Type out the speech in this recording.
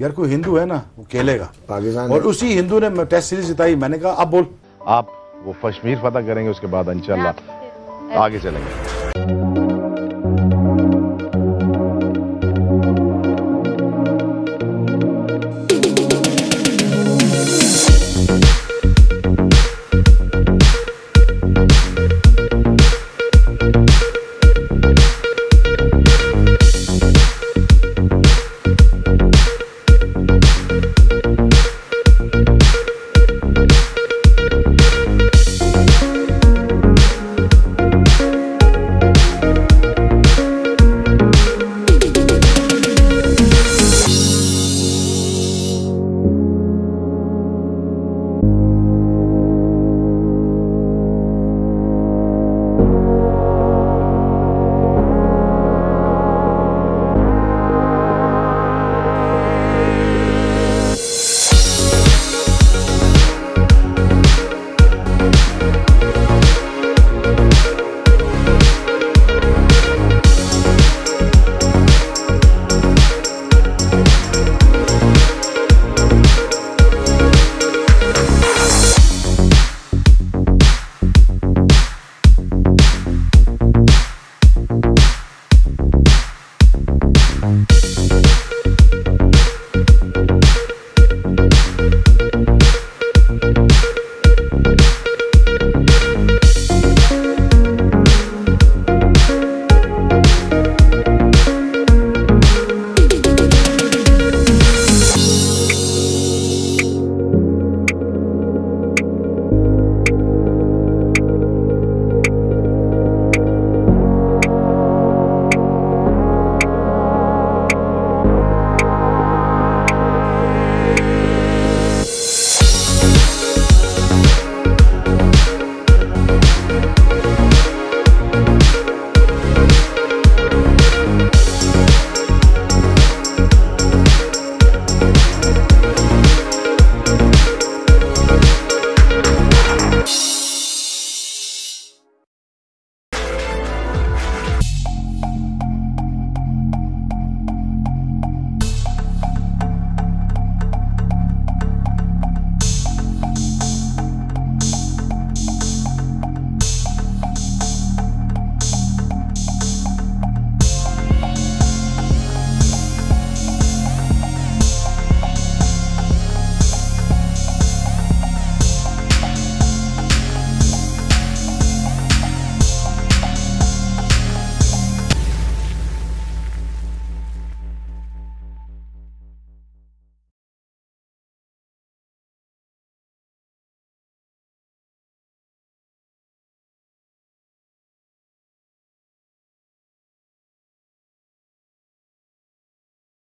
यार कोई हिंदू है ना वो खेलेगा। पाकिस्तान और उसी हिंदू ने टेस्ट सीरीज़ जिताई मैंने कहा अब बोल। आप वो कश्मीर फतह करेंगे उसके बाद इंशाल्लाह आगे चलेंगे।